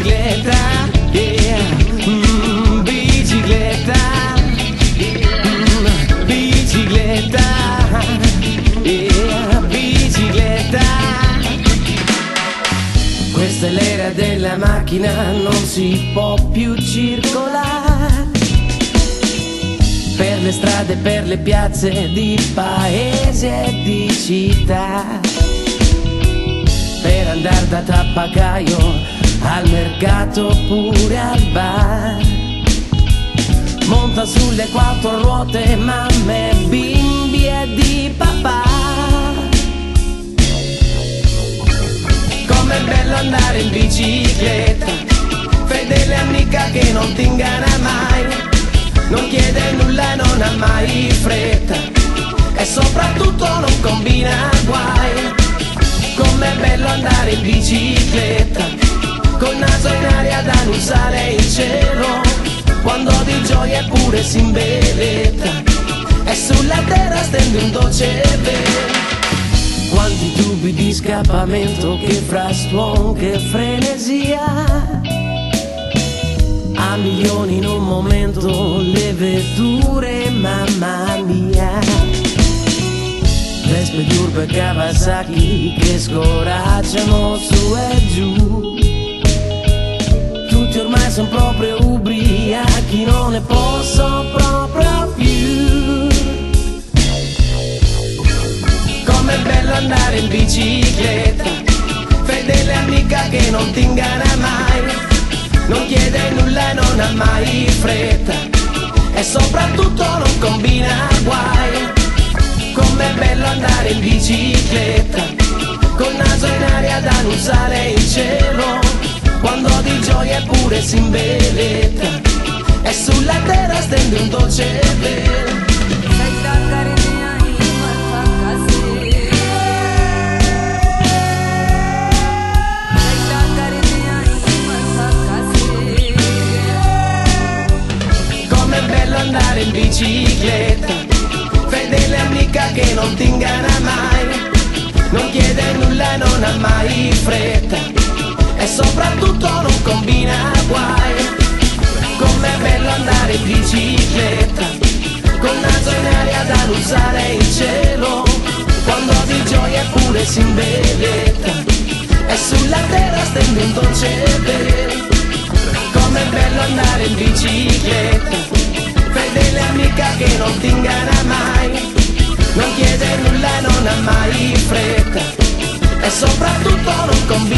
bicicletta, yeah, mm, bicicletta, mm, bicicletta, yeah, bicicletta. Questa è l'era della macchina, non si può più circolare. Per le strade, per le piazze di paese e di città. Per andare da tappacaio al mercato oppure al bar. Monta sulle quattro ruote mamme, bimbi e di papà. Com'è bello andare in bicicletta, fedele amica che non ti inganna mai, non chiede nulla non ha mai fretta. E soprattutto non combina guai. Com'è bello andare in bicicletta sale in cielo. Quando di gioia pure si imbelletta E sulla terra stende un dolce velo. Quanti tubi di scappamento Che frastuon, che frenesia. A milioni in un momento Le vetture, mamma mia. Vespe di Urbe Kawasaki che scoraggiano su e giù Sono proprio ubriachi, non ne posso proprio più. Com'è bello andare in bicicletta Fedele amica che non ti inganna mai Non chiede nulla e non ha mai fretta E soprattutto non combina guai. Com'è bello andare in bicicletta Col naso in aria da non sale in cielo gioia pure si imbelletta E sulla terra stende un dolce velo. Com'è bello andare in bicicletta. Fedele amica che non ti inganna mai. Non chiede nulla non ha mai fretta soprattutto non combina guai. Com'è bello andare in bicicletta Col naso in aria da sale in cielo. Quando di gioia pure si imbelletta E sulla terra stende un velo Com'è bello andare in bicicletta Fedele amica che non ti inganna mai. Non chiede nulla non ha mai fretta E soprattutto non combina